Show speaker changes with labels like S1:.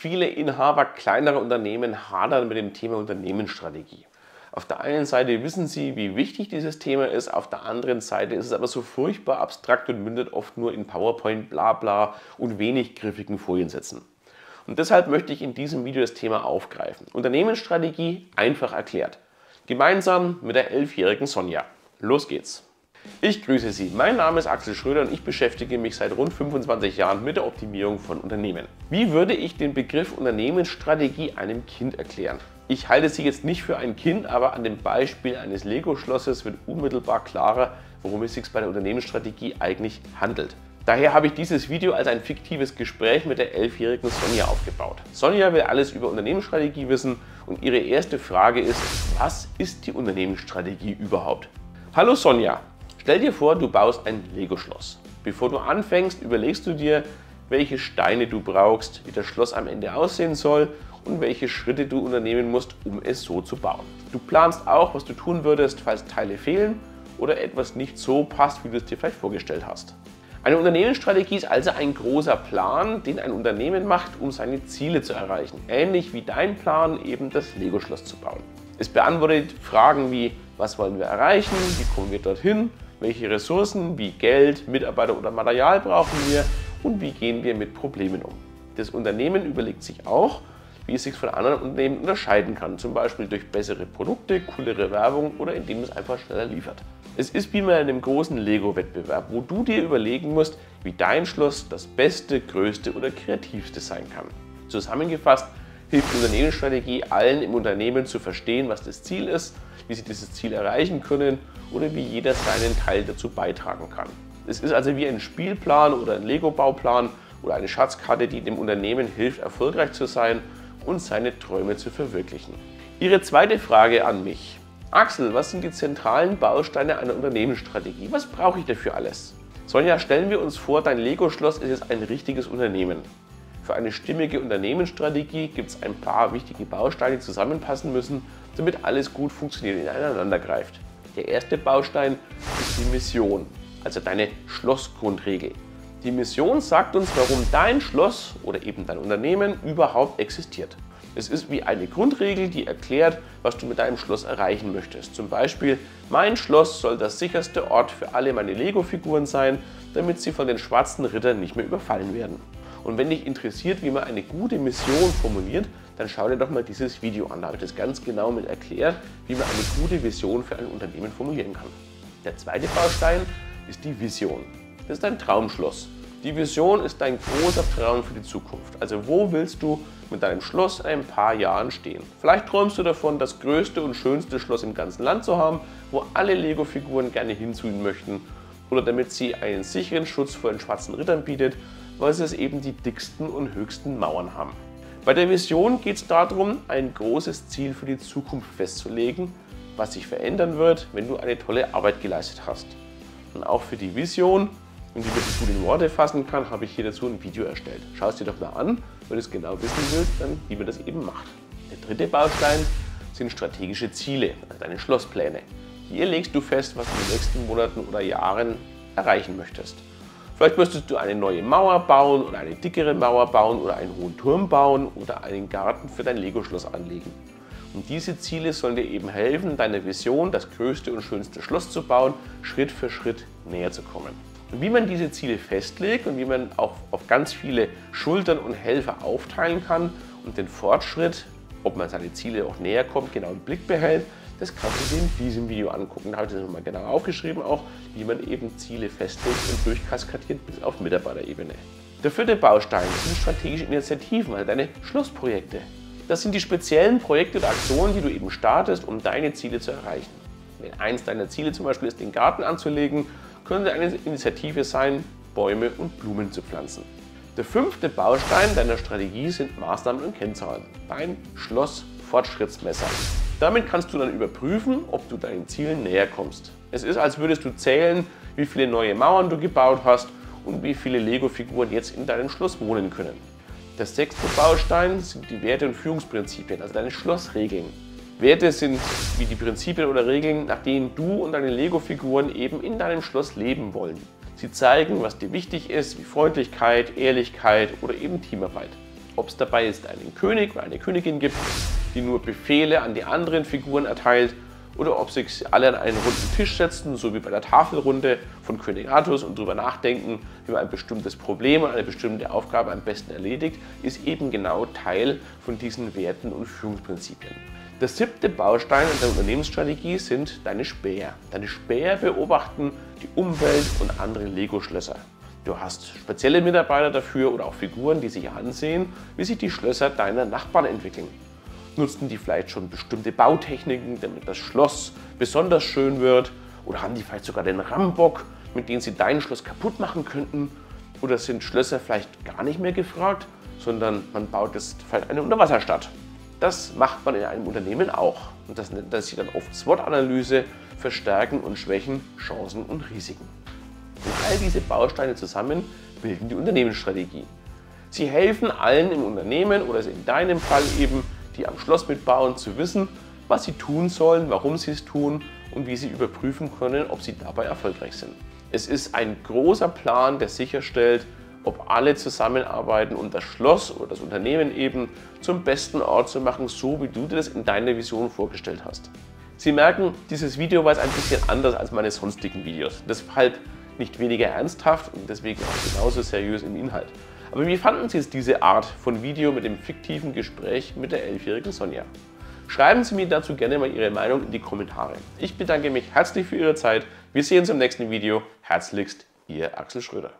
S1: Viele Inhaber kleinerer Unternehmen hadern mit dem Thema Unternehmensstrategie. Auf der einen Seite wissen sie, wie wichtig dieses Thema ist, auf der anderen Seite ist es aber so furchtbar abstrakt und mündet oft nur in PowerPoint, Blabla und wenig griffigen Foliensätzen. Und deshalb möchte ich in diesem Video das Thema aufgreifen. Unternehmensstrategie einfach erklärt. Gemeinsam mit der elfjährigen Sonja. Los geht's! Ich grüße Sie. Mein Name ist Axel Schröder und ich beschäftige mich seit rund 25 Jahren mit der Optimierung von Unternehmen. Wie würde ich den Begriff Unternehmensstrategie einem Kind erklären? Ich halte sie jetzt nicht für ein Kind, aber an dem Beispiel eines Lego-Schlosses wird unmittelbar klarer, worum es sich bei der Unternehmensstrategie eigentlich handelt. Daher habe ich dieses Video als ein fiktives Gespräch mit der elfjährigen Sonja aufgebaut. Sonja will alles über Unternehmensstrategie wissen und ihre erste Frage ist, was ist die Unternehmensstrategie überhaupt? Hallo Sonja, Stell dir vor, du baust ein Lego-Schloss. Bevor du anfängst, überlegst du dir, welche Steine du brauchst, wie das Schloss am Ende aussehen soll und welche Schritte du unternehmen musst, um es so zu bauen. Du planst auch, was du tun würdest, falls Teile fehlen oder etwas nicht so passt, wie du es dir vielleicht vorgestellt hast. Eine Unternehmensstrategie ist also ein großer Plan, den ein Unternehmen macht, um seine Ziele zu erreichen. Ähnlich wie dein Plan, eben das Lego-Schloss zu bauen. Es beantwortet Fragen wie, was wollen wir erreichen, wie kommen wir dorthin, welche Ressourcen wie Geld, Mitarbeiter oder Material brauchen wir und wie gehen wir mit Problemen um. Das Unternehmen überlegt sich auch, wie es sich von anderen Unternehmen unterscheiden kann, zum Beispiel durch bessere Produkte, coolere Werbung oder indem es einfach schneller liefert. Es ist wie bei einem großen Lego-Wettbewerb, wo du dir überlegen musst, wie dein Schloss das beste, größte oder kreativste sein kann. Zusammengefasst hilft Unternehmensstrategie allen im Unternehmen zu verstehen, was das Ziel ist, wie sie dieses Ziel erreichen können oder wie jeder seinen Teil dazu beitragen kann. Es ist also wie ein Spielplan oder ein Lego-Bauplan oder eine Schatzkarte, die dem Unternehmen hilft, erfolgreich zu sein und seine Träume zu verwirklichen. Ihre zweite Frage an mich. Axel, was sind die zentralen Bausteine einer Unternehmensstrategie? Was brauche ich dafür alles? Sonja, stellen wir uns vor, dein Lego-Schloss ist jetzt ein richtiges Unternehmen. Für eine stimmige Unternehmensstrategie gibt es ein paar wichtige Bausteine, die zusammenpassen müssen, damit alles gut funktioniert und ineinander greift. Der erste Baustein ist die Mission, also deine Schlossgrundregel. Die Mission sagt uns, warum dein Schloss oder eben dein Unternehmen überhaupt existiert. Es ist wie eine Grundregel, die erklärt, was du mit deinem Schloss erreichen möchtest. Zum Beispiel, mein Schloss soll das sicherste Ort für alle meine Lego-Figuren sein, damit sie von den schwarzen Rittern nicht mehr überfallen werden. Und wenn dich interessiert, wie man eine gute Mission formuliert, dann schau dir doch mal dieses Video an. Da ich das ganz genau mit erklärt, wie man eine gute Vision für ein Unternehmen formulieren kann. Der zweite Baustein ist die Vision. Das ist dein Traumschloss. Die Vision ist dein großer Traum für die Zukunft. Also wo willst du mit deinem Schloss in ein paar Jahren stehen? Vielleicht träumst du davon, das größte und schönste Schloss im ganzen Land zu haben, wo alle Lego-Figuren gerne hinziehen möchten oder damit sie einen sicheren Schutz vor den schwarzen Rittern bietet, weil sie es eben die dicksten und höchsten Mauern haben. Bei der Vision geht es darum, ein großes Ziel für die Zukunft festzulegen, was sich verändern wird, wenn du eine tolle Arbeit geleistet hast. Und auch für die Vision, und die wirklich gut in Worte fassen kann, habe ich hier dazu ein Video erstellt. Schau es dir doch mal an, wenn du es genau wissen willst, dann wie man das eben macht. Der dritte Baustein sind strategische Ziele, also deine Schlosspläne. Hier legst du fest, was du in den nächsten Monaten oder Jahren erreichen möchtest. Vielleicht möchtest du eine neue Mauer bauen oder eine dickere Mauer bauen oder einen hohen Turm bauen oder einen Garten für dein Lego-Schloss anlegen. Und diese Ziele sollen dir eben helfen, deiner Vision, das größte und schönste Schloss zu bauen, Schritt für Schritt näher zu kommen. Und wie man diese Ziele festlegt und wie man auch auf ganz viele Schultern und Helfer aufteilen kann und den Fortschritt, ob man seine Ziele auch näher kommt, genau im Blick behält, das kannst du dir in diesem Video angucken. Da habe ich das nochmal genau aufgeschrieben, auch wie man eben Ziele festlegt und durchkaskadiert bis auf Mitarbeiterebene. Der vierte Baustein sind strategische Initiativen, also deine Schlussprojekte. Das sind die speziellen Projekte oder Aktionen, die du eben startest, um deine Ziele zu erreichen. Wenn eins deiner Ziele zum Beispiel ist, den Garten anzulegen, könnte eine Initiative sein, Bäume und Blumen zu pflanzen. Der fünfte Baustein deiner Strategie sind Maßnahmen und Kennzahlen. Dein Schloss-Fortschrittsmesser. Damit kannst du dann überprüfen, ob du deinen Zielen näher kommst. Es ist, als würdest du zählen, wie viele neue Mauern du gebaut hast und wie viele Lego-Figuren jetzt in deinem Schloss wohnen können. Der sechste Baustein sind die Werte und Führungsprinzipien, also deine Schlossregeln. Werte sind wie die Prinzipien oder Regeln, nach denen du und deine Lego-Figuren eben in deinem Schloss leben wollen. Sie zeigen, was dir wichtig ist, wie Freundlichkeit, Ehrlichkeit oder eben Teamarbeit. ob es dabei ist einen König oder eine Königin gibt, die nur Befehle an die anderen Figuren erteilt oder ob sich alle an einen runden Tisch setzen, so wie bei der Tafelrunde von König Artus und darüber nachdenken, wie man ein bestimmtes Problem oder eine bestimmte Aufgabe am besten erledigt, ist eben genau Teil von diesen Werten und Führungsprinzipien. Der siebte Baustein in der Unternehmensstrategie sind deine Späher. Deine Späher beobachten die Umwelt und andere Lego-Schlösser. Du hast spezielle Mitarbeiter dafür oder auch Figuren, die sich ansehen, wie sich die Schlösser deiner Nachbarn entwickeln. Nutzen die vielleicht schon bestimmte Bautechniken, damit das Schloss besonders schön wird? Oder haben die vielleicht sogar den Rambock, mit dem sie dein Schloss kaputt machen könnten? Oder sind Schlösser vielleicht gar nicht mehr gefragt, sondern man baut jetzt vielleicht eine Unterwasserstadt? Das macht man in einem Unternehmen auch. Und das nennt sich dann oft SWOT-Analyse für Stärken und Schwächen, Chancen und Risiken. Und all diese Bausteine zusammen bilden die Unternehmensstrategie. Sie helfen allen im Unternehmen oder in deinem Fall eben die am Schloss mitbauen, zu wissen, was sie tun sollen, warum sie es tun und wie sie überprüfen können, ob sie dabei erfolgreich sind. Es ist ein großer Plan, der sicherstellt, ob alle zusammenarbeiten und das Schloss oder das Unternehmen eben zum besten Ort zu machen, so wie du dir das in deiner Vision vorgestellt hast. Sie merken, dieses Video war jetzt ein bisschen anders als meine sonstigen Videos. Deshalb nicht weniger ernsthaft und deswegen auch genauso seriös im Inhalt. Aber wie fanden Sie es diese Art von Video mit dem fiktiven Gespräch mit der elfjährigen Sonja? Schreiben Sie mir dazu gerne mal Ihre Meinung in die Kommentare. Ich bedanke mich herzlich für Ihre Zeit. Wir sehen uns im nächsten Video. Herzlichst, Ihr Axel Schröder.